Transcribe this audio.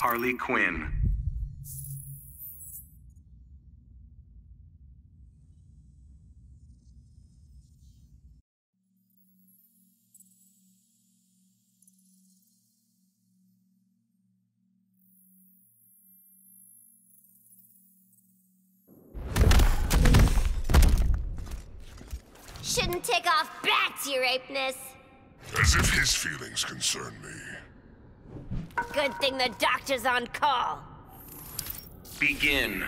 Harley Quinn. Shouldn't take off bats, your apeness. As if his feelings concern me. Good thing the doctor's on call. Begin.